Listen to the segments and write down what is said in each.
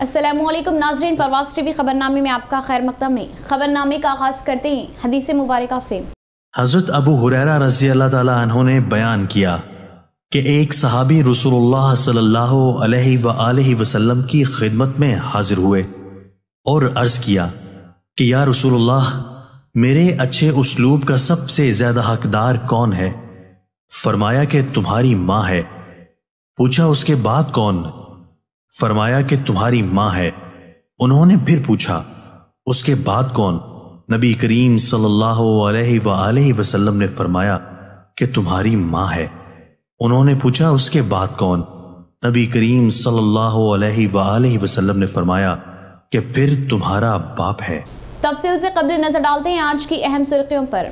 असलम नाजरीन परवास टीवी खबरनामे में आपका खैर मकदम है। खबरनामे का आगाज़ करते हैं हदीस मुबारक से। हज़रत अबू हुरैरा रज़ी अल्लाह ताला ने बयान किया कि एक सहाबी रसूलुल्लाह सल्लल्लाहु अलैहि वसल्लम की खिदमत में हाजिर हुए और अर्ज़ किया कि, या रसूलुल्लाह, मेरे अच्छे उसलूब का सबसे ज़्यादा हकदार कौन है? फरमाया कि, तुम्हारी माँ है। पूछा, उसके बाद कौन? फरमाया कि तुम्हारी माँ है। उन्होंने फिर पूछा, उसके बाद कौन? नबी करीम सल्लल्लाहु अलैहि वसल्लम ने फरमाया, कि तुम्हारी माँ है। उन्होंने पूछा, उसके बाद कौन? नबी करीम सल्लल्लाहु अलैहि वसल्लम ने फरमाया, कि फिर तुम्हारा बाप है। तफसील से कबल नज़र डालते हैं आज की अहम सुर्खियों पर।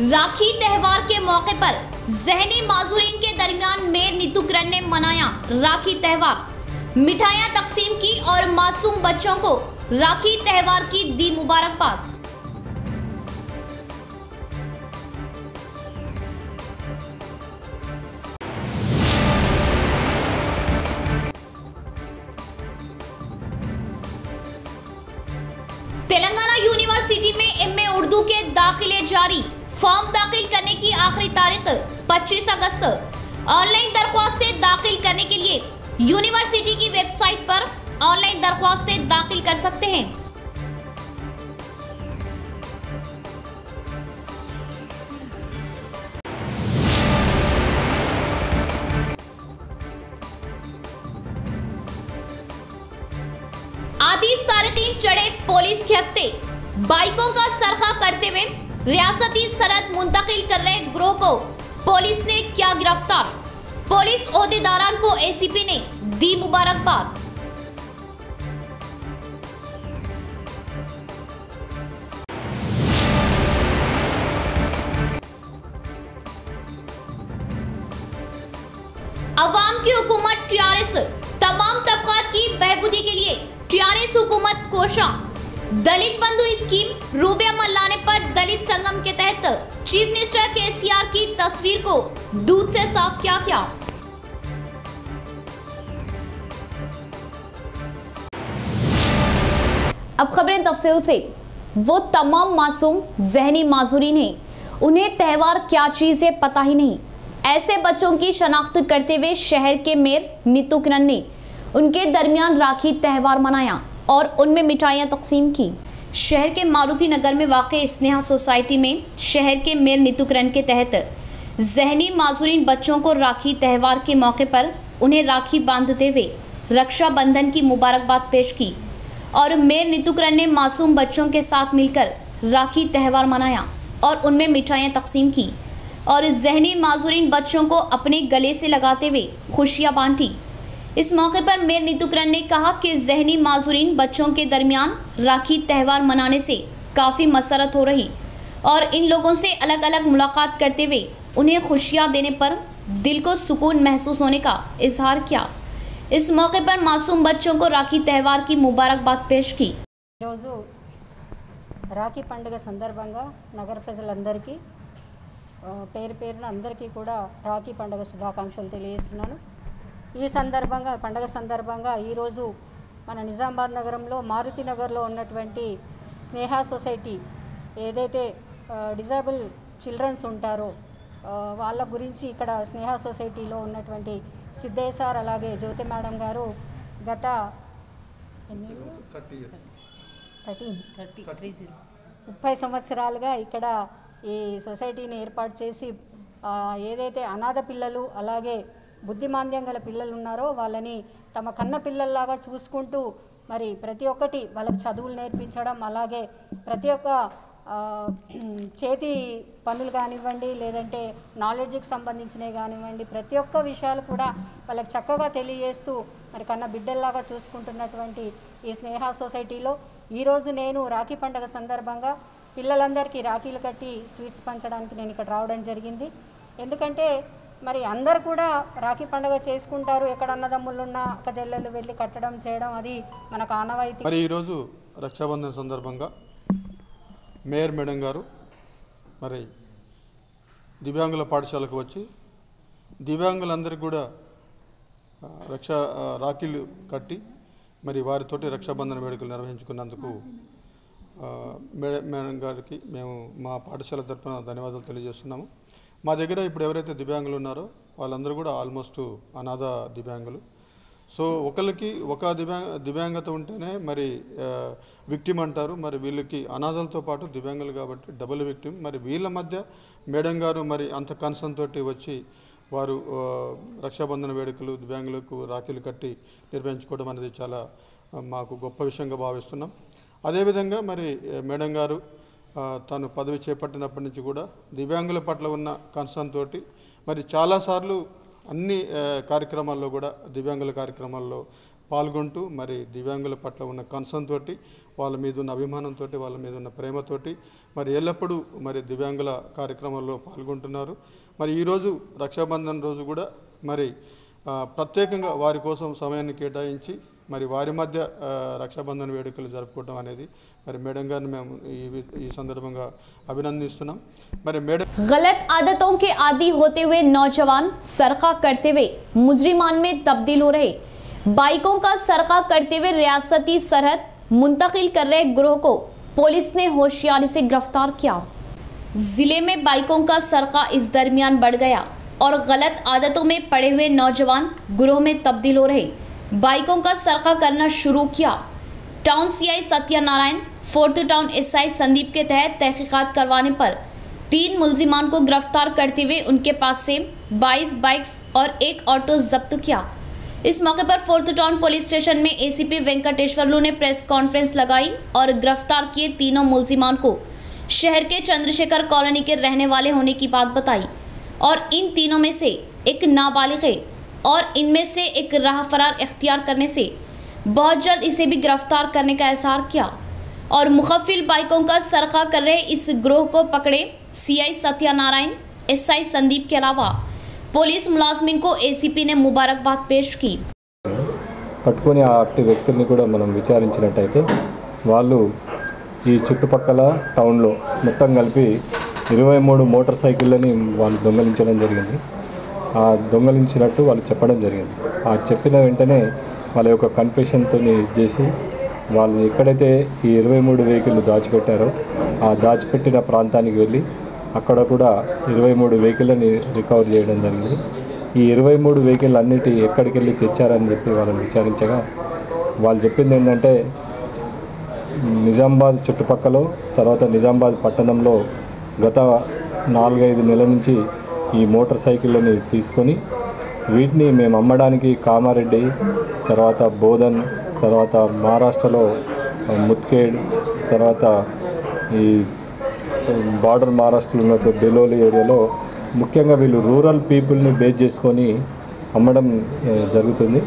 राखी त्योहार के मौके पर जहनी माजूरीन के दरमियान मेयर नीतूकरण ने मनाया राखी त्योहार। मिठाइयाँ तकसीम की और मासूम बच्चों को राखी त्योहार की दी मुबारकबाद। तेलंगाना यूनिवर्सिटी में एमए उर्दू के दाखिले जारी। फॉर्म दाखिल करने की आखिरी तारीख 25 अगस्त। ऑनलाइन दरख्वास्तें दाखिल करने के लिए यूनिवर्सिटी की वेबसाइट पर ऑनलाइन दरख्वास्तें दाखिल कर सकते हैं। आदि सारिकीन चढ़े पुलिस के हत्ते बाइकों का सरखा करते हुए रियासती सरहद मुंतकिल कर रहे ग्रोह को। पुलिस ने किया गिरफ़्तार। पुलिस ओहदेदारान को एसीपी ने दी मुबारकबाद। अवाम की हुकूमत टीआरएस। तमाम तबकात की बहबूदी के लिए टीआरएस हुकूमत कोशा दलित बंधु स्कीम रूबे अमल लाने पर दलित संगम के तहत चीफ मिनिस्टर केसीआर की तस्वीर को दूध से साफ़ किया गया। अब खबरें तफसील से। वो तमाम मासूम जहनी माजूरीन हैं। उन्हें त्यौहार क्या चीज़ है पता ही नहीं। ऐसे बच्चों की शनाख्त करते हुए शहर के मेयर नीतू किरण ने उनके दरमियान राखी त्यौहार मनाया। और उनमें मिठाइयाँ तकसीम की। शहर के मारुति नगर में वाक़ स्नेहा सोसाइटी में, शहर के मेयर नीतुकरण के तहत जहनी माजूरीन बच्चों को राखी त्यौहार के मौके पर उन्हें राखी बांधते हुए रक्षाबंधन की मुबारकबाद पेश की और मेयर नीतुकरण ने मासूम बच्चों के साथ मिलकर राखी त्यौहार मनाया और उनमें मिठाइयाँ तकसीम की और जहनी माजूरीन बच्चों को अपने गले से लगाते हुए खुशियाँ बांटी। इस मौके पर मेयर नीतुकरण ने कहा कि जहनी माजूरीन बच्चों के दरमियान राखी त्यौहार मनाने से काफ़ी मसरत हो रही और इन लोगों से अलग अलग मुलाकात करते हुए उन्हें खुशियाँ देने पर दिल को सुकून महसूस होने का इजहार किया इस मौके पर मासूम बच्चों को राखी त्यौहार की मुबारकबाद पेश की ఈరోజు రాఖీ పండుగ సందర్భంగా నగర ప్రజలందరికీ ఆ, పేరు పేరున అందరికీ కూడా రాఖీ పండుగ శుభాకాంక్షలు తెలియజేస్తున్నాను ఈ సందర్భంగా పండుగ సందర్భంగా ఈరోజు మన నిజామాబాద్ నగరంలో మారుతి నగర్లో ఉన్నటువంటి స్నేహ సొసైటీ ఏదైతే డిజేబుల్ చిల్డ్రన్స్ ఉంటారో వాళ్ళ గురించి ఇక్కడ స్నేహ సొసైటీలో ఉన్నటువంటి సిద్ధయ్య సార్ అలాగే జ్యోతి మేడం గారు గత ఎన్ని? థర్టీన్? ముప్పై సంవత్సరాలుగా ఇక్కడ ఈ సొసైటీని ఏర్పాటు చేసి ఏదైతే అనాథ పిల్లలు అలాగే బుద్ధిమాంద్యం గల పిల్లలు ఉన్నారో వాళ్ళని తమ కన్న పిల్లల్లాగా చూసుకుంటూ మరి ప్రతి ఒక్కటి వాళ్ళకి చదువులు నేర్పించడం అలాగే ప్రతి ఒక్క చేతి పనులు కానివ్వండి లేదంటే నాలెడ్జ్కి సంబంధించినవి కానివ్వండి ప్రతి ఒక్క విషయాలు కూడా వాళ్ళకి చక్కగా తెలియజేస్తూ మరి కన్న బిడ్డల్లాగా చూసుకుంటున్నటువంటి ఈ స్నేహ సొసైటీలో ఈరోజు నేను రాఖీ పండుగ సందర్భంగా పిల్లలందరికీ రాఖీలు కట్టి స్వీట్స్ పంచడానికి నేను ఇక్కడ రావడం జరిగింది. ఎందుకంటే మరి అందరు కూడా రాఖీ పండుగ చేసుకుంటారు. ఎక్కడ అన్నదమ్ములు ఉన్న అక్క చెల్లెలు వెళ్ళి కట్టడం చేయడం అది మనకు ఆనవాయితీ మరి ఈరోజు రక్షాబంధన్ సందర్భంగా మేయర్ మేడం గారు మరి దివ్యాంగుల పాఠశాలకు వచ్చి దివ్యాంగులందరికీ కూడా రక్షా రక్ష రాఖీలు కట్టి మరి వారితోటి రక్షాబంధన వేడుకలు నిర్వహించుకున్నందుకు మేడం గారికి మేము మా పాఠశాల తరఫున ధన్యవాదాలు తెలియజేస్తున్నాము. మా దగ్గర ఇప్పుడు ఎవరైతే దివ్యాంగులు ఉన్నారో వాళ్ళందరూ కూడా ఆల్మోస్ట్ అనాథ దివ్యాంగులు. సో ఒకరికి ఒక దివ్యాంగ దివ్యాంగత ఉంటేనే మరి విక్టిమ్ అంటారు. మరి వీళ్ళకి అనాథలతో పాటు దివ్యాంగులు కాబట్టి డబుల్ విక్టిమ్ మరి వీళ్ళ మధ్య మేడం గారు మరి అంత కన్సర్న్ తోటి వచ్చి వారు రక్షాబంధన వేడుకలు దివ్యాంగులకు రాఖీలు కట్టి నిర్వహించుకోవడం అనేది చాలా మాకు గొప్ప విషయంగా భావిస్తున్నాం. అదేవిధంగా మరి మేడం గారు తను పదవి చేపట్టినప్పటి నుంచి కూడా దివ్యాంగుల పట్ల ఉన్న కన్సర్న్ తోటి మరి చాలాసార్లు అన్ని కార్యక్రమాల్లో కూడా దివ్యాంగుల కార్యక్రమాల్లో పాల్గొంటూ మరి దివ్యాంగుల పట్ల ఉన్న కన్సర్న్ తోటి వాళ్ళ మీద ఉన్న అభిమానంతో వాళ్ళ మీద ఉన్న ప్రేమతోటి మరి ఎల్లప్పుడూ మరి దివ్యాంగుల కార్యక్రమాల్లో పాల్గొంటున్నారు. మరి ఈరోజు రక్షాబంధన్ రోజు కూడా మరి ప్రత్యేకంగా వారి కోసం సమయాన్ని కేటాయించి మరి వారి మధ్య ఆ, రక్షాబంధన్ వేడుకలు జరుపుకోవడం అనేది మరి మేడం గారిని మేము ఈ ఈ సందర్భంగా అభినందిస్తున్నాం మరి మేడం गलत आदतों के आदि होते हुए नौजवान सरका करते हुए मुजरिमान में तब्दील हो रहे बाइकों का सरका करते हुए रियासती सरहद मुंतकिल कर रहे ग्रोह को पुलिस ने होशियारी से गिरफ्तार किया जिले में बाइकों का सरका इस दरमियान बढ़ गया और गलत आदतों में पड़े हुए नौजवान ग्रोह में तब्दील हो रहे बाइकों का सरका करना शुरू किया। Town CI Satyanarayana, fourth town SI Sandeep के तहत तहकीकात करवाने पर तीन मुलजिमान को गिरफ़्तार करते हुए उनके पास से 22 बाइक्स और एक ऑटो जब्त किया। इस मौके पर फोर्थ टाउन पुलिस स्टेशन में एसीपी वेंकटेश्वरलू ने प्रेस कॉन्फ्रेंस लगाई और गिरफ़्तार किए तीनों मुलजिमान को शहर के चंद्रशेखर कॉलोनी के रहने वाले होने की बात बताई और इन तीनों में से एक नाबालिग है। और इनमें से एक राह फरार इख्तियार करने से बहुत जल्द इसे भी गिरफ्तार करने का एहसार किया और मुखफिल बाइकों का सरका कर रहे इस ग्रोह को पकड़े सीआई सत्यानारायण एसआई संदीप के अलावा पुलिस मुलाजमिन को एसीपी ने मुबारकबाद पेश की పట్టుకొని ఆ అట్టి వ్యక్తుల్ని కూడా మనం విచారించినట్టయితే వాళ్ళు ఈ చుట్టుపక్కల టౌన్లో మొత్తం కలిపి ఇరవై మూడు మోటార్ సైకిళ్ళని వాళ్ళు దొంగలించడం జరిగింది ఆ దొంగలించినట్టు వాళ్ళు చెప్పడం జరిగింది. ఆ చెప్పిన వెంటనే వాళ్ళ యొక్క కన్ఫెషన్తో చేసి వాళ్ళు ఎక్కడైతే ఈ ఇరవై మూడు వెహికల్ దాచిపెట్టారో ఆ దాచిపెట్టిన ప్రాంతానికి వెళ్ళి అక్కడ కూడా ఇరవై మూడు వెహికల్ని రికవర్ చేయడం జరిగింది. ఈ ఇరవై మూడు వెహికల్ అన్నిటి ఎక్కడికి వెళ్ళి తెచ్చారని చెప్పి వాళ్ళని విచారించగా వాళ్ళు చెప్పింది ఏంటంటే నిజామాబాద్ చుట్టుపక్కల తర్వాత నిజామాబాద్ పట్టణంలో గత నాలుగైదు నెలల నుంచి ఈ మోటార్ సైకిళ్ళని తీసుకొని వీటిని మేము అమ్మడానికి కామారెడ్డి తర్వాత బోధన్ తర్వాత మహారాష్ట్రలో ముత్కేడ్ తర్వాత ఈ బార్డర్ మహారాష్ట్రలో ఉన్నటువంటి బెలోలి ఏరియాలో ముఖ్యంగా వీళ్ళు రూరల్ పీపుల్ని బేస్ చేసుకొని అమ్మడం జరుగుతుంది.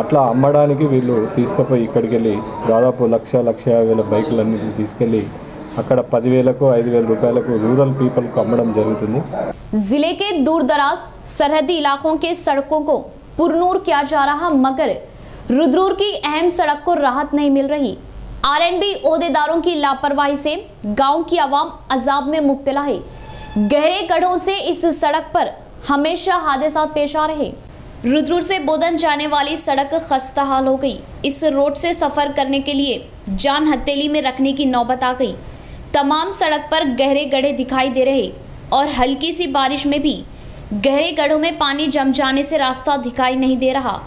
అట్లా అమ్మడానికి వీళ్ళు తీసుకుపోయి ఇక్కడికి వెళ్ళి దాదాపు లక్ష లక్ష యాభై వేల బైకులన్నింటినీ తీసుకెళ్ళి अकड़ पदवे ऐद रुपये को रूरल पीपल को अम्म ज़रूरत ज़िले के दूर दराज सरहदी इलाकों के सड़कों को पुरनूर किया जा रहा मगर रुद्रूर की अहम सड़क को राहत नहीं मिल रही। आरएनबी ओहदेदारों की लापरवाही से गाँव की आवाम अजाब में मुब्तला है। गहरे गढ़ों से इस सड़क पर हमेशा हादसा पेश आ रहे। रुद्रूर से बोधन जाने वाली सड़क खस्ता हाल हो गई। इस रोड से सफ़र करने के लिए जान हथेली में रखने की नौबत आ गई। तमाम सड़क पर गहरे गड्ढे दिखाई दे रहे और हल्की सी बारिश में भी गहरे गड्ढों में पानी जम जाने से रास्ता दिखाई नहीं दे रहा,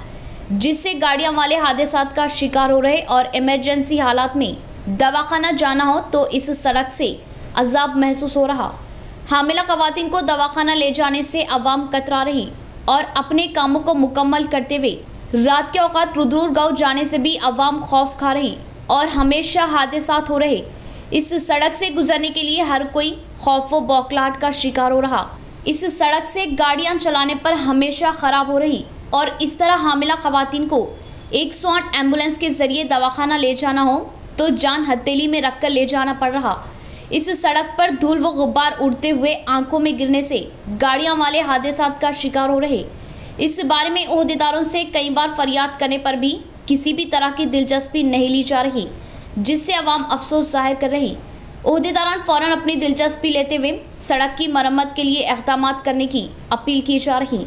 जिससे गाड़ियाँ वाले हादसात का शिकार हो रहे और इमरजेंसी हालात में दवाखाना जाना हो तो इस सड़क से अजाब महसूस हो रहा। हामिला खवातीन को दवाखाना ले जाने से अवाम कतरा रही और अपने कामों को मुकम्मल करते हुए रात के औकात रुद्रूर गाँव जाने से भी अवाम खौफ खा रही और हमेशा हादसात हो रहे इस सड़क से गुजरने के लिए हर कोई खौफ व बौखलाहट का शिकार हो रहा। इस सड़क से गाड़ियाँ चलाने पर हमेशा खराब हो रही और इस तरह हामिला खवातीन को 108 एंबुलेंस के ज़रिए दवाखाना ले जाना हो तो जान हथेली में रखकर ले जाना पड़ रहा। इस सड़क पर धूल व गुब्बार उड़ते हुए आँखों में गिरने से गाड़ियाँ वाले हादसात का शिकार हो रहे। इस बारे में अहदेदारों से कई बार फरियाद करने पर भी किसी भी तरह की दिलचस्पी नहीं ली जा रही। जिससे अवाम अफसोस जाहिर कर रही अहदेदारान फौरन अपनी दिलचस्पी लेते हुए सड़क की मरम्मत के लिए इकदाम करने की अपील की जा रही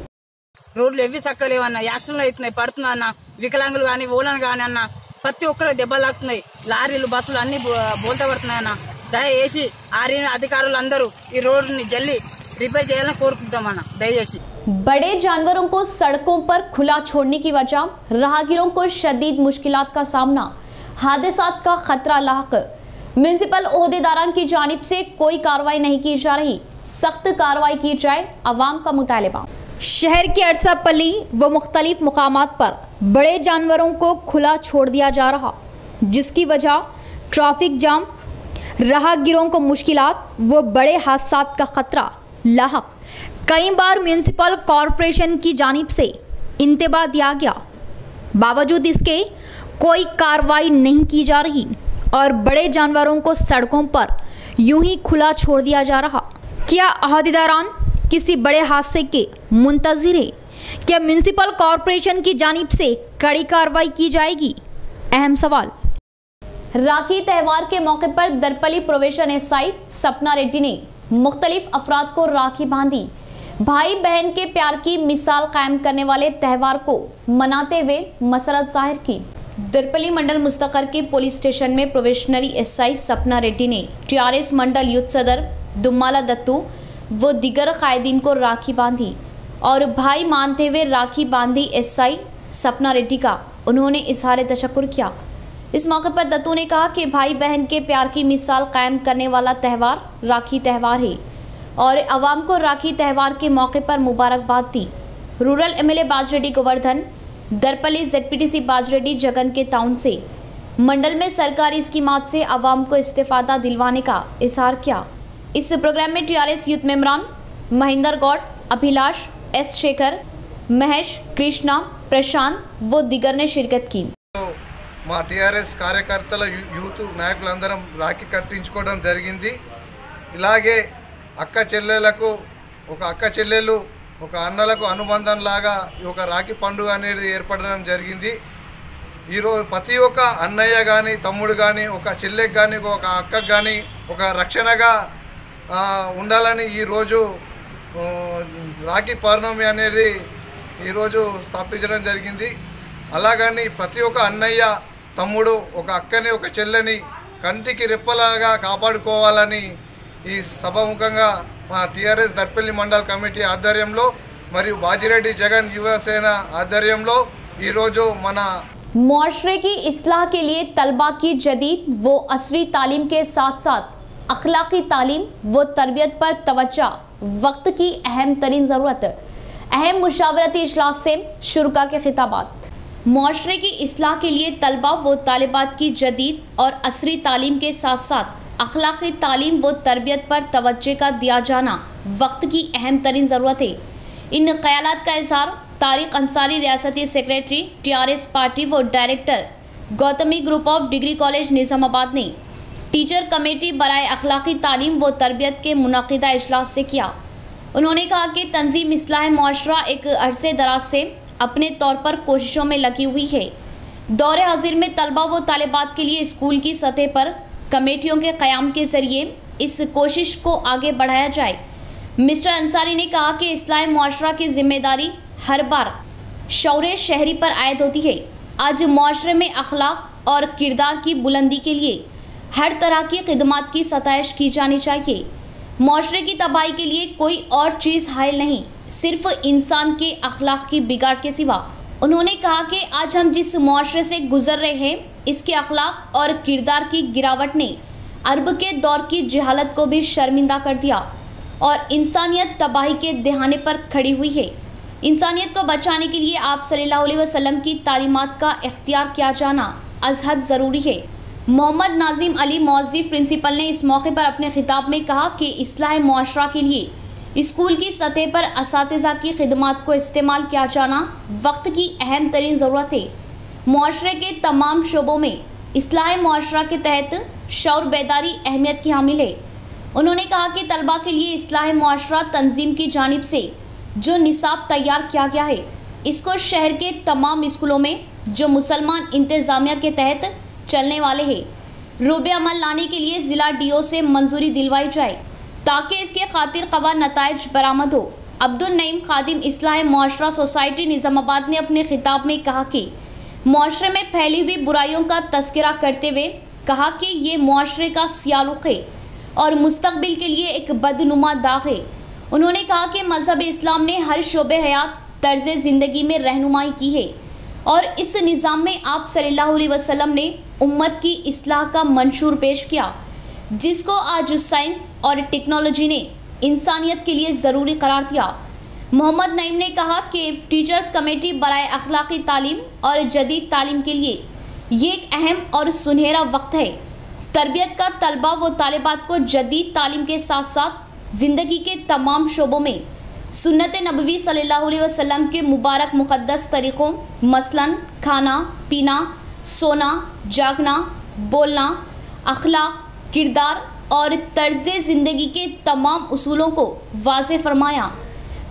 రోడ్లు ఎవి సక్కలేవన్నా యాక్సిడెంట్లు అవుతున్నాయి పడుతున్నా అన్న వికలాంగులు కానీ ఓలను కానీ అన్న ప్రతి ఒక్కరు దెబ్బలు తాకుతున్నాయి లారీలు బస్సులు అన్ని బోల్తా పడుతున్నాయి అన్న దయచేసి ఆర్య అధికారులు అందరూ ఈ రోడ్డుని జల్లి రిపేర్ చేయాలని కోరుకుంటామన్న దయచేసి बड़े जानवरों को सड़कों पर खुला छोड़ने की वजह राहगीरों को शदीद मुश्किलात का सामना हादसात का खतरा लाक म्यूनसिपल अहदेदारान की जानब से कोई कार्रवाई नहीं की जा रही। सख्त कार्रवाई की जाए अवाम का मुतालबा। शहर के अरसा पली व मुख्तलिफ़ मकामात पर बड़े जानवरों को खुला छोड़ दिया जा रहा, जिसकी वजह ट्रैफ़िक जाम, राहगीरों को मुश्किल व बड़े हादसा का खतरा लाक कई बार म्यूनसिपल कॉरपोरेशन की जानब से इंतबा दिया गया। बावजूद इसके कोई कार्रवाई नहीं की जा रही और बड़े जानवरों को सड़कों पर यूँ ही खुला छोड़ दिया जा रहा। क्या अहदेदारान किसी बड़े हादसे के मुंतजर है? क्या म्यूनसिपल कॉरपोरेशन की जानिब से कड़ी कार्रवाई की जाएगी? अहम सवाल। राखी त्यौहार के मौके पर दरपली प्रोवेशन एसआई सपना रेड्डी ने मुख्तलिफ़ अफराद को राखी बांधी। भाई बहन के प्यार की मिसाल कायम करने वाले त्यौहार को मनाते हुए मसरत ज़ाहिर की। दरपली मंडल मुस्तकर के पुलिस स्टेशन में प्रोवेशनरी एसआई सपना रेड्डी ने टीआरएस मंडल युद्ध सदर, दुम्माला दत्तू व दिगर कायदीन को राखी बांधी और भाई मानते हुए राखी बांधी एसआई सपना रेड्डी का। उन्होंने इजहार तशक्र किया। इस मौके पर दत्तू ने कहा कि भाई बहन के प्यार की मिसाल कायम करने वाला त्यौहार राखी त्यौहार है और आवाम को राखी त्यौहार के मौके पर मुबारकबाद दी। Rural MLA Bajireddy Govardhan Darpalli ZPTC बाजरेड्डी Jagan के ताउन से मंडल में सरकारी स्कीमात से आवाम को इस्तेफादा दिलवाने का इजहार किया इस प्रोग्राम में टीआरएस यूथ मेम्बरान महेंद्र गौड अभिलाष एस शेखर महेश कृष्णा प्रशांत व दिगर ने शिरकत की మా టీఆర్ఎస్ కార్యకర్తల యూ- యూత్ నాయకులందరం రాఖీ కట్టించుకోవడం జరిగింది ఇలాగే అక్క చెల్లెలకు ఒక అక్క చెల్లెలు ఒక అన్నలకు అనుబంధం లాగా ఈ ఒక రాఖీ పండుగ అనేది ఏర్పడడం జరిగింది. ఈరోజు ప్రతి ఒక్క అన్నయ్య కానీ తమ్ముడు కానీ ఒక చెల్లెకి కానీ ఒక అక్కకు కానీ ఒక రక్షణగా ఉండాలని ఈరోజు రాఖీ పౌర్ణమి అనేది ఈరోజు స్థాపించడం జరిగింది. అలాగని ప్రతి ఒక్క అన్నయ్య తమ్ముడు ఒక అక్కని ఒక చెల్లెని కంటికి రెప్పలాగా కాపాడుకోవాలని ఈ సభముఖంగా మా టీఆర్ఎస్ దర్పల్లి మండల్ కమిటీ ఆధ్వర్యంలో మరియు బాజిరెడ్డి జగన్ యువసేన ఆధ్వర్యంలో ఈరోజు మన मुआशरे की इसलाह के लिए तलबा की जदीद व असरी तालीम के साथ साथ अखलाकी तालीम व तरबियत पर तवज्जो वक्त की अहम तरीन ज़रूरत अहम मुशावरती इजलास से शुरा के खिताबात मुआशरे की इसलाह के लिए तलबा व तालिबात की जदीद और असरी तालीम के साथ साथ अखलाकी तालीम व तरबियत पर तवज्जो का दिया जाना वक्त की अहम तरीन ज़रूरत है। इन ख्याल का इजहार तारिक अंसारी रियासती सेक्रेटरी, टीआरएस पार्टी व director Gautami group of degree college Nizamabad ने टीचर कमेटी बरए अखलाकी तालीम व तरबियत के मुनदा अजलास से किया। उन्होंने कहा कि तंजीम असलाह माशरा एक अरसे दराज से अपने तौर पर कोशिशों में लगी हुई है। दौरे हाजिर में तलबा व तालिबात के लिए स्कूल की सतह पर कमेटियों के क़याम के ज़रिए इस कोशिश को आगे बढ़ाया जाए। मिस्टर अंसारी ने कहा कि इस्लाह माशरा की ज़िम्मेदारी हर बार शौर्य शहरी पर आयद होती है। आज मुआशरे में अखलाक और किरदार की बुलंदी के लिए हर तरह की खदमात की सतश की जानी चाहिए। माशरे की तबाही के लिए कोई और चीज़ हायल नहीं, सिर्फ़ इंसान के अखलाक की बिगाड़ के सिवा। उन्होंने कहा कि आज हम जिस मुआरे से गुजर रहे हैं, इसके अखलाक और किरदार की गिरावट ने अरब के दौर की जहालत को भी शर्मिंदा कर दिया और इंसानियत तबाही के दहाने पर खड़ी हुई है। इंसानियत को बचाने के लिए आप सल्लल्लाहु अलैहि वसल्लम की तालीमत का इख्तियार किया जाना अजहद ज़रूरी है। मोहम्मद नाजिम अली मौज़िफ प्रिंसिपल ने इस मौके पर अपने खिताब में कहा कि इसलाह माशरा के लिए स्कूल की सतह पर इस की खदमात को इस्तेमाल किया जाना वक्त की अहम तरीन ज़रूरत। है मुआशरे के तमाम शोबों में इसलाह माशरा के तहत शौर बेदारी अहमियत की हामिल है। उन्होंने कहा कि तलबा के लिए इसलाह मुआशरा तंजीम की जानब से जो निसाब तैयार किया गया है, इसको शहर के तमाम स्कूलों में जो मुसलमान इंतज़ामिया के तहत चलने वाले हैं। रोबे अमल लाने के लिए जिला डीओ से मंजूरी दिलवाई जाए। ताकि इसके खातिर कवा नतज बरामद हो। अब्दुल नईम खादिम इसलाह मुआशरा सोसाइटी निज़ामाबाद ने अपने खिताब में कहा कि माशरे में फैली हुई बुराइयों का तस्करा करते हुए कहा कि ये माशरे का सियालुख है और मुस्तबिल के लिए एक बदनुमा दाग है। उन्होंने कहा कि मज़हब इस्लाम ने हर शोबे हयात तर्ज ज़िंदगी में रहनुमाई की है और इस निज़ाम में आप सल्लल्लाहु अलैहि ने उम्मत की असलाह का मंशूर पेश किया। जिसको आज साइंस और टेक्नोलॉजी ने इंसानियत के लिए ज़रूरी करार दिया। मोहम्मद नईम ने कहा कि टीचर्स कमेटी बरए अखलाकी तालीम और जदीद तालीम के लिए ये एक अहम और सुनहरा वक्त है। तरबियत का तलबा व तालिबात को जदीद तालीम के साथ साथ ज़िंदगी के तमाम शोबों में, सुन्नत नबवी सल्लल्लाहु अलैहि वसल्लम के मुबारक मुक़दस तरीक़ों, मसलन, खाना, पीना, सोना, जागना, बोलना, अखलाक किरदार और तर्ज ज़िंदगी के तमाम असूलों को वाज फरमाया।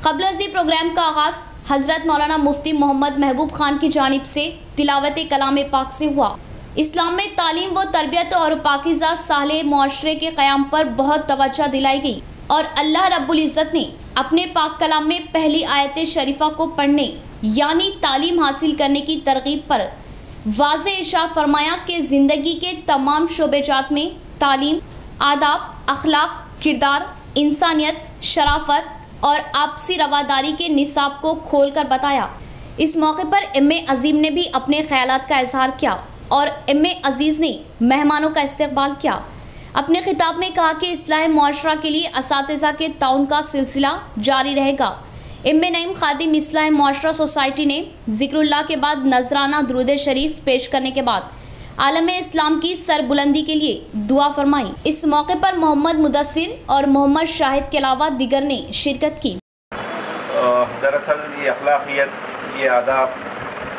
कबल प्रोग्राम का आगाज़ हज़रत मौलाना मुफ्ती मोहम्मद महबूब खान की जानब से तिलावत कलाम पाक से हुआ। इस्लाम में तालीम व तरबियत और पाकिज़ा साल माशरे के क़्याम पर बहुत तवज्जो दिलाई गई और अल्लाह रब्बुल इज़्ज़त ने अपने पाक कलाम में पहली आयत शरीफा को पढ़ने, यानी तालीम हासिल करने की तरगीब पर वाज इर्शाद फरमाया कि ज़िंदगी के तमाम शोबेजात में तालीम, आदाब, अखलाक, किरदार, इंसानियत, शराफत और आपसी रवादारी के निसाब को खोल कर बताया। इस मौके पर एम अजीम ने भी अपने ख्याल का इजहार किया और एम अज़ीज़ ने मेहमानों का इस्तेबाल किया। अपने खिताब में कहा कि असलाह माशरा के लिए इस के ताउन का सिलसिला जारी रहेगा। एम नईम खादिम असलाह माशरा सोसाइटी ने ज़िक्रुल्लाह के बाद नजराना द्रुद शरीफ पेश करने के बाद आलम इस्लाम की सरबुलंदी के लिए दुआ फरमाई। इस मौके पर मोहम्मद मुदसर और मोहम्मद शाहिद के अलावा दिगर ने शिरकत की। दरअसल ये अखलाकियत, ये आदाब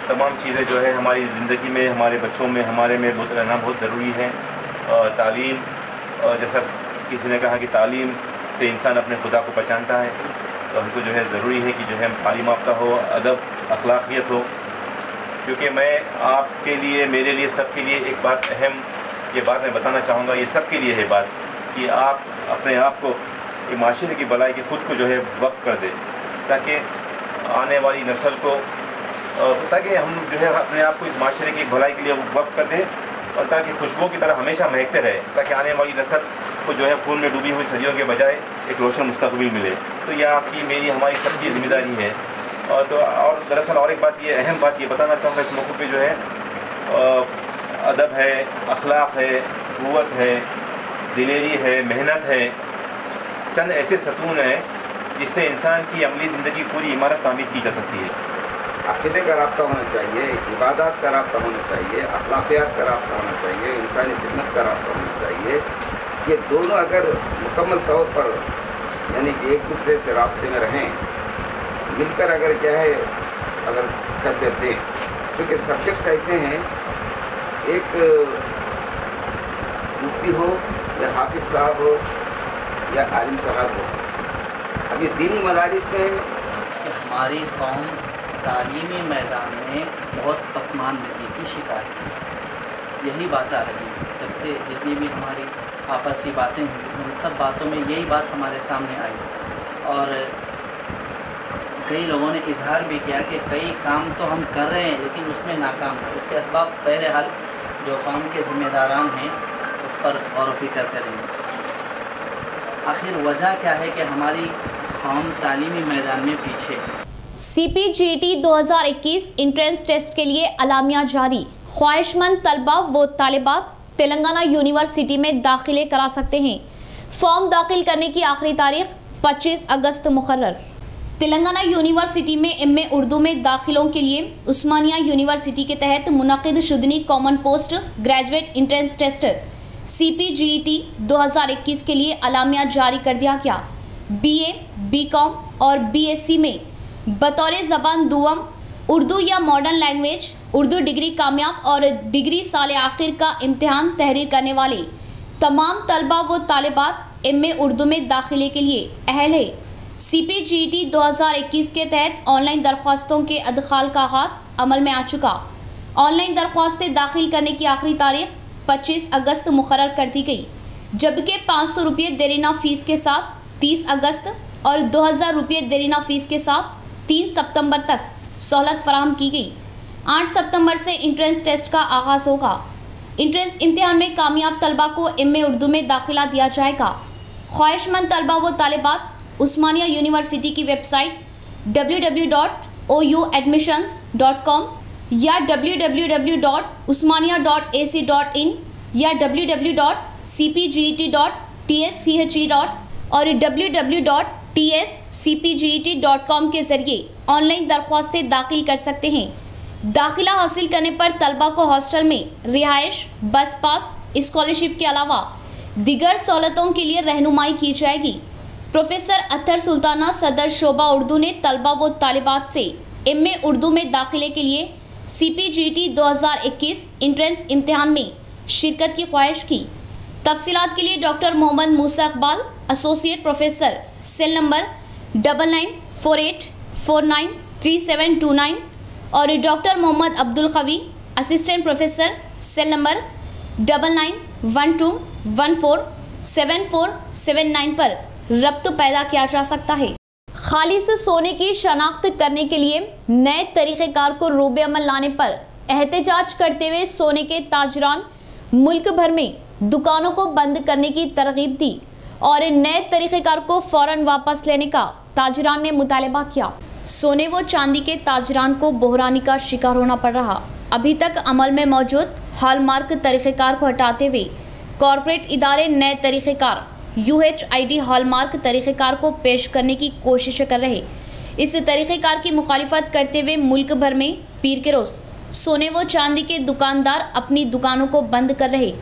तमाम चीज़ें जो है हमारी ज़िंदगी में, हमारे बच्चों में, हमारे में बहुत रहना बहुत ज़रूरी है। तालीम जैसा किसी ने कहा कि तालीम से इंसान अपने खुदा को पहचानता है तो हमको जो है ज़रूरी है कि जो है हम तालीम याफ्ता हो, अदब, अखलाकियत हो। क्योंकि मैं आपके लिए, मेरे लिए, सबके लिए एक बात अहम ये बात मैं बताना चाहूँगा, ये सबके लिए है बात कि आप अपने आप को माशरे की भलाई के खुद को जो है वक्त कर दें, ताकि आने वाली नस्ल को ताकि हम जो है अपने आप को इस माशरे की भलाई के लिए वक्त कर दें और ताकि खुशबू की तरह हमेशा महकते रहे, ताकि आने वाली नस्ल को जो है खून में डूबी हुई सदियों के बजाय एक रोशन मुस्तबिल मिले। तो यह आपकी मेरी, हमारी सबकी ज़िम्मेदारी है तो और दरअसल और एक बात ये, अहम बात ये बताना चाहूँगा इस मौके पे जो है अदब है, अखलाक है, क़वत है, दिलेरी है, मेहनत है, चंद ऐसे सतून हैं जिससे इंसान की अमली ज़िंदगी पूरी इमारत तामीर की जा सकती है। अकीदे का रबता होना चाहिए, इबादत का रबता होना चाहिए, अखलाकियात का रबता होना चाहिए, इंसानी खिदमत का रबता होना चाहिए। ये दोनों अगर मुकम्मल तौर पर, यानी कि एक दूसरे से रबते में रहें मिलकर अगर क्या है, अगर तरबियत दें। चूँकि सब्जेक्ट्स ऐसे हैं, एक, मुफ्ती हो, या हाफिज साहब हो, या आलिम साहब हो। अब ये दीनी मदारिस में हमारी कौम तालीमी मैदान में बहुत पसमानदगी की शिकार है। यही बात आ रही है। जब से जितनी भी हमारी आपसी बातें हुई, उन सब बातों में यही बात हमारे सामने आई। और कई लोगों ने इजहार भी किया कि कई काम तो हम कर रहे हैं, लेकिन उसमें नाकाम है। इसके इसबाब बहरहाल जो कौम के ज़िम्मेदारान हैं, उस पर गौर फ़िक्र करेंगे आखिर वजह क्या है कि हमारी कौम तालीमी मैदान में पीछे है? सी पी जी टी दो हज़ार इक्कीस इंट्रेंस टेस्ट के लिए अलामिया जारी। ख्वाहिशमंद तलबा व तालिबात तेलंगाना यूनिवर्सिटी में दाखिले करा सकते हैं। फॉर्म दाखिल करने की आखिरी तारीख 25 अगस्त मुकर तेलंगाना यूनिवर्सिटी में एमए उर्दू में दाखिलों के लिए उस्मानिया यूनिवर्सिटी के तहत मुनद शुदनी common post graduate entrance test C P G E T दो हज़ार इक्कीस के लिए अलामिया जारी कर दिया गया। बी ए बी कॉम और बी एस सी में बतौर ज़बान दुआम उर्दू या मॉडर्न लैंग्वेज उर्दू डिग्री कामयाब और डिग्री साल आखिर का इम्तहान तहरीर करने वाले तमाम तलबा व तालिबात एम उर्दू में दाखिले के लिए अहल है। सी पी जी टी दो हज़ार इक्कीस के तहत ऑनलाइन दरख्वास्तों के अदखाल का आगाज़ अमल में आ चुका। ऑनलाइन दरख्वास्तें दाखिल करने की आखिरी तारीख 25 अगस्त मुकर कर दी गई, जबकि पाँच सौ रुपये देरीना फ़ीस के साथ 30 अगस्त और 2000 रुपये देरीना फ़ीस के साथ 3 सितंबर तक सहूलत फराहम की गई। 8 सितंबर से इंट्रेंस टेस्ट का आगाज़ होगा। इंट्रेंस इम्तहान में कामयाब तलबा को एम उर्दू में दाखिला दिया जाएगा। ख्वाहिशमंद तलबा व तालिबात उस्मानिया यूनिवर्सिटी की वेबसाइट www.ouadmissions.com या www.usmania.ac.in या www.cpget.tsze. और www.tscpget.com के ज़रिए ऑनलाइन दरख्वास्तें दाखिल कर सकते हैं दाखिला हासिल करने पर तलबा को हॉस्टल में रिहाइश बस पास, स्कॉलरशिप के अलावा, दिगर सहूलतों के लिए रहनुमाई की जाएगी प्रोफेसर अतर सुल्ताना सदर शोबा उर्दू ने तलबा व तालिबात से एम ए उर्दू में दाखिले के लिए सी पी जी टी दो हज़ार इक्कीस इंट्रेंस इम्तहान में शिरकत की ख्वाहिश की। तफसीत के लिए doctor Mohammed Musa Iqbal associate professor, cell number double nine four eight four nine three seven two nine और doctor Mohammed Abdul Qavi assistant professor, cell number double nine one two one four seven four seven nine पर रब्त पैदा किया जा सकता है। खाली से सोने की शनाख्त करने के लिए नए तरीक़ेकार को रूबे अमल लाने पर एहतजाज करते हुए सोने के ताजरान मुल्क भर में दुकानों को बंद करने की तरगीब दी और नए तरीक़ेकार को फ़ौरन वापस लेने का ताजरान ने मुतालबा किया। सोने व चांदी के ताजरान को बहरानी का शिकार होना पड़ रहा। अभी तक अमल में मौजूद हॉलमार्क तरीक़ेकार को हटाते हुए कॉरपोरेट इदारे नए तरीक़ेकार U H I D hallmark तरीक़ेकार को पेश करने की कोशिश कर रहे। इस तरीक़ेकार की मुखालफत करते हुए मुल्क भर में पीर के रोज़ सोने व चांदी के दुकानदार अपनी दुकानों को बंद कर रहे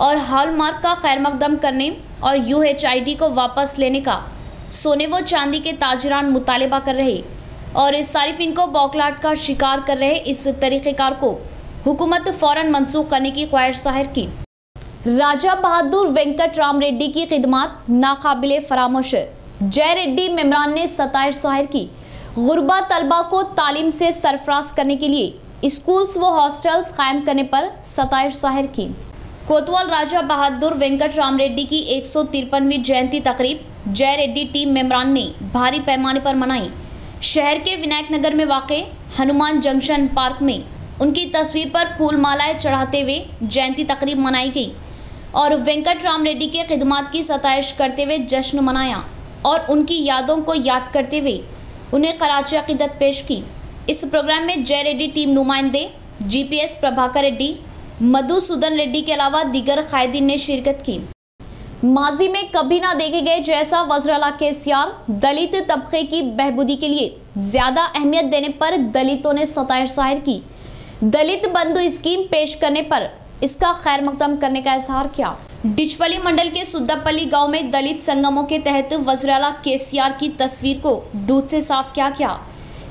और हॉलमार्क का खैर मकदम करने और यू एच आई डी को वापस लेने का सोने व चांदी के ताजरान मुतालबा कर रहे और सारिफिन को बौखलाट का शिकार कर रहे। इस तरीक़ेकार को हुकूमत फ़ौरन मनसूख करने की ख्वाहिश ज़ाहिर की। राजा बहादुर वेंकट राम रेड्डी की खिदमत, नाकाबिल फरामोश। जय रेड्डी, मेमरान ने सताइश ज़ाहिर की। गुरबा तलबा को तालीम से सरफराज करने के लिए स्कूल्स व हॉस्टल्स कायम करने पर सताइश ज़ाहिर की। कोतवाल राजा बहादुर वेंकट राम रेड्डी की एक सौ तिरपनवीं जयंती तकरीब जय रेड्डी टीम मेमरान ने भारी पैमाने पर मनाई। शहर के विनायक नगर में वाक़ हनुमान जंक्शन पार्क में उनकी तस्वीर पर फूल मालाएँ चढ़ाते हुए जयंती तकरीब मनाई गई। और वेंकट राम रेड्डी के खिदमात की सताइश करते हुए जश्न मनाया और उनकी यादों को याद करते हुए उन्हें कराची अकीदत पेश की। इस प्रोग्राम में जय रेड्डी टीम नुमाइंदे जीपीएस प्रभाकर रेड्डी मधुसूदन रेड्डी के अलावा दीगर कायदीन ने शिरकत की। माजी में कभी ना देखे गए जैसा वजरला के सियार दलित तबके की बहबूदी के लिए ज़्यादा अहमियत देने पर दलितों ने सताइश ज़ाहिर की। दलित बंधु स्कीम पेश करने पर इसका खैर मकदम करने का इजहार किया। डिचपली मंडल के सुद्दापल्ली गाँव में दलित संगमों के तहत वजराला केसीआर की तस्वीर को दूध से साफ़ किया गया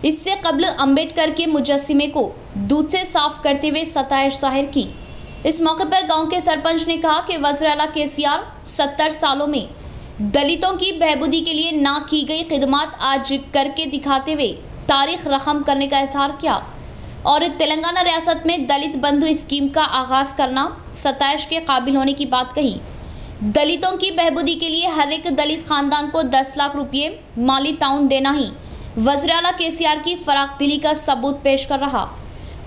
इससे कबल अंबेडकर के मुजस्मे को दूध से साफ़ करते हुए सताइश ज़ाहिर की। इस मौके पर गाँव के सरपंच ने कहा कि वजराला केसीआर सत्तर सालों में दलितों की बहबूदी के लिए ना की गई खिदमात आज करके दिखाते हुए तारीख रकम करने का इजहार किया। और तेलंगाना रियासत में दलित बंधु स्कीम का आगाज़ करना सताइश के काबिल होने की बात कही। दलितों की बहबूदी के लिए हर एक दलित खानदान को 10 लाख रुपए माली ताउन देना ही वजराला केसीआर की फराख दिली का सबूत पेश कर रहा।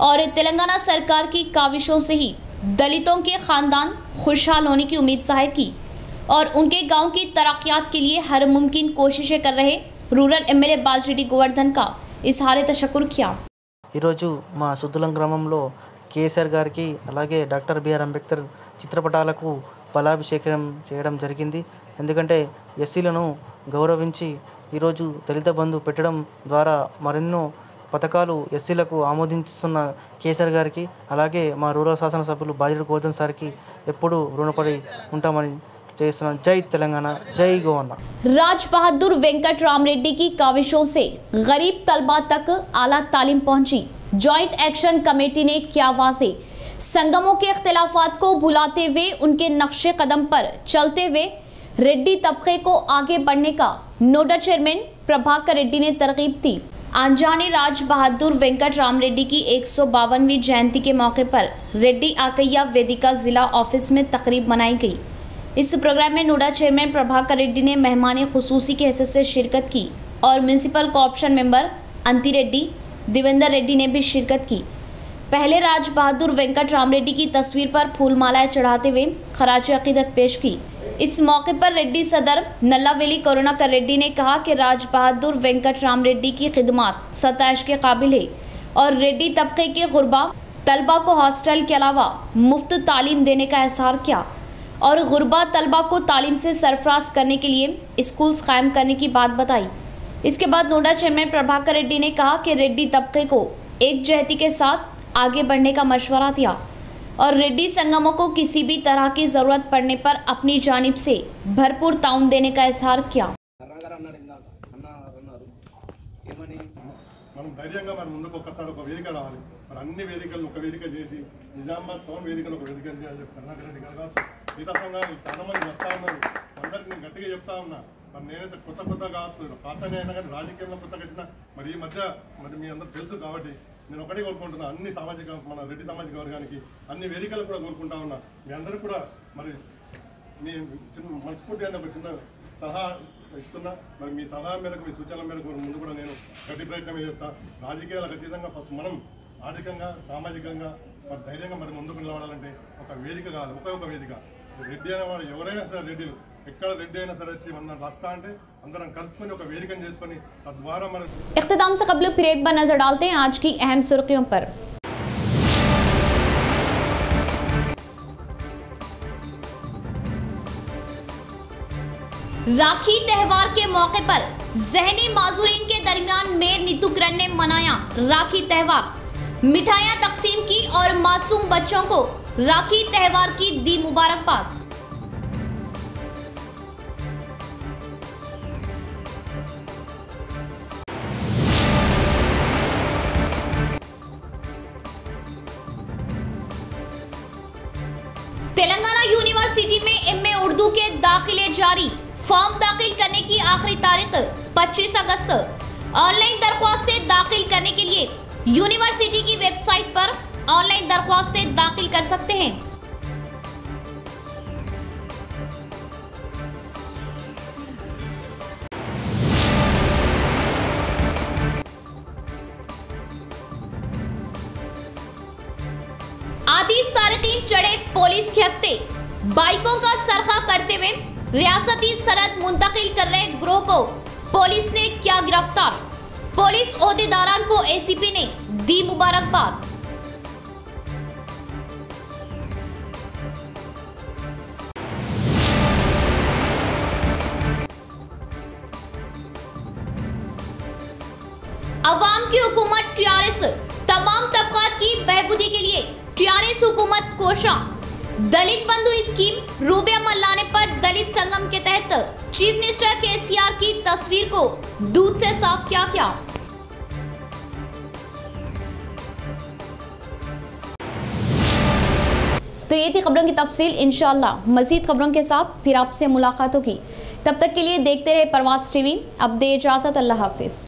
और तेलंगाना सरकार की काविशों से ही दलितों के ख़ानदान खुशहाल होने की उम्मीद ज़ाहिर की और उनके गाँव की तरक्यात के लिए हर मुमकिन कोशिशें कर रहे रूरल एमएलए बाजरेड्डी गोवर्धन का इजहार तशक्र किया। ఈరోజు మా సుద్దులం గ్రామంలో కేసీఆర్ గారికి అలాగే డాక్టర్ బిఆర్ అంబేద్కర్ చిత్రపటాలకు ఫలాభిషేకం చేయడం జరిగింది. ఎందుకంటే ఎస్సీలను గౌరవించి ఈరోజు దళిత బంధు పెట్టడం ద్వారా మరెన్నో పథకాలు ఎస్సీలకు ఆమోదిస్తున్న కేసీఆర్ గారికి అలాగే మా రూరల్ శాసనసభ్యులు బాధ్యుడు గోవర్ధన్ సార్కి ఎప్పుడూ రుణపడి ఉంటామని जय तेलंगाना, जय गोवाना राज बहादुर वेंकट राम रेड्डी की काविशों से गरीब तलबा तक आला तालीम पहुँची। जॉइंट एक्शन कमेटी ने किया वाजे। संगमों के अख्तिलाफात को भुलाते हुए उनके नक्शे कदम पर चलते हुए रेड्डी तबके को आगे बढ़ने का नोडा चेयरमैन प्रभाकर रेड्डी ने तरकीब दी। अनजाने राज बहादुर वेंकट राम रेड्डी की एक जयंती के मौके पर रेड्डी आकैया वेदिका जिला ऑफ़िस में तकरीब मनाई गई। इस प्रोग्राम में नोडा चेयरमैन प्रभाकर रेड्डी ने मेहमान खसूसी की हैसियत से शिरकत की और municipal corporation member Anthi Reddy, Devender Reddy ने भी शिरकत की। पहले राज बहादुर वेंकट राम रेड्डी की तस्वीर पर फूलमालाएँ चढ़ाते हुए खराज अकीदत पेश की। इस मौके पर रेड्डी सदर नल्लावेली करुणाकर रेड्डी ने कहा कि राज बहादुर वेंकट राम रेड्डी की खिदमत सताइश के काबिल है और रेड्डी तबके के गुरबा तलबा को हॉस्टल के अलावा मुफ़्त तालीम देने का एहसार किया। और गुरबा तलबा को तालीम से सरफराज करने के लिए स्कूल्स कायम करने की बात बताई इसके बाद नोडा चेयरमैन प्रभाकर रेड्डी ने कहा कि रेड्डी तबके को एक जहती के साथ आगे बढ़ने का मशवरा दिया और रेड्डी संगमों को किसी भी तरह की ज़रूरत पड़ने पर अपनी जानिब से भरपूर ताउन देने का इजहार किया మనం ధైర్యంగా మన ముందుకు ఒక్కసారి ఒక వేదిక రావాలి మరి అన్ని వేదికలను ఒక వేదిక చేసి నిజామాబాద్ టౌన్ వేదికను ఒక వేదిక చేయాలని చెప్పి కర్ణాకర్ రెడ్డి గారు కావచ్చు మిగతా సంఘాలు చాలా మంది వస్తా ఉన్నారు. అందరికి నేను గట్టిగా చెప్తా ఉన్నా. మరి నేనైతే కొత్త కొత్త కావచ్చు పాతనే అయినా కానీ రాజకీయంలో కొత్తగా వచ్చిన మరి ఈ మధ్య మరి మీ అందరూ తెలుసు కాబట్టి నేను ఒకటే కోరుకుంటున్నా. అన్ని సామాజిక మన రెడ్డి సామాజిక వర్గానికి అన్ని వేదికలు కూడా కోరుకుంటా ఉన్నా. మీ అందరూ కూడా మరి మీ చిన్న మనస్ఫూర్తి అనే ఒక చిన్న సలహా ఇస్తున్నా. మరి మీ సలహా మేరకు మీ సూచనల మేరకు ముందు కూడా నేను గట్టి ప్రయత్నం చేస్తా. రాజకీయాలకు అతీతంగా ఫస్ట్ మనం ఆర్థికంగా సామాజికంగా మరి ధైర్యంగా మరి ముందుకు నిలబడాలంటే ఒక వేదిక కాదు ఒకే ఒక వేదిక. రెడ్డి అనేవాడు ఎవరైనా సరే రెడ్డిలు ఎక్కడ రెడ్డి అయినా సరే వచ్చి మన రాస్తా అంటే అందరం కలుపుకొని ఒక వేదికను చేసుకొని తద్వారా మన इख्तिताम से कबल फिर एक बार नजर डालते हैं आज की अहम सुर्खियों पर राखी त्यौहार के मौके पर जहनी माजूरीन के दरमियान मेयर नीतू किरण ने मनाया राखी त्यौहार मिठाइयां तकसीम की और मासूम बच्चों को राखी त्यौहार की दी मुबारकबाद। तेलंगाना यूनिवर्सिटी में एमए उर्दू के दाखिले जारी। फॉर्म दाखिल करने की आखिरी तारीख 25 अगस्त। ऑनलाइन दरख्वास्तें दाखिल करने के लिए यूनिवर्सिटी की वेबसाइट पर ऑनलाइन दरख्वास्तें दाखिल कर सकते हैं। आदि सारकीन चढ़े पुलिस के हफ़्ते बाइकों का सरखा करते हुए रियासती सरहद मुंतकिल कर रहे ग्रोह को पुलिस ने किया गिरफ़्तार। पुलिस ओहदेदारान को एसीपी ने दी मुबारकबाद। टीआरएस, तमाम तबकात की बहबूदी के लिए टीआरएस हुकूमत कोशा दलित बंधु स्कीम रूबे अमल लाने पर दलित संगम के तहत चीफ मिनिस्टर केसीआर की तस्वीर को दूध से साफ़ किया क्या तो ये थी खबरों की तफसील, इंशाल्लाह। मजीद खबरों के साथ फिर आपसे मुलाकात होगी। तब तक के लिए देखते रहे प्रवास टीवी। अब दे इजाज़त, अल्लाह हाफिज़।